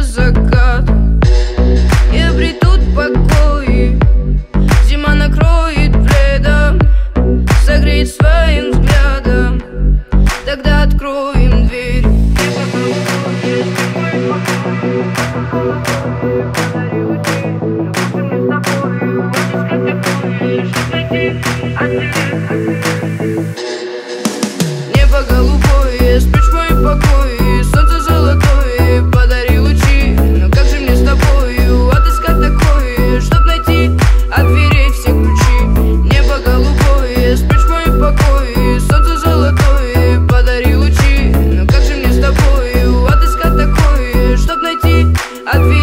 years ago. I'd be